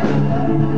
Música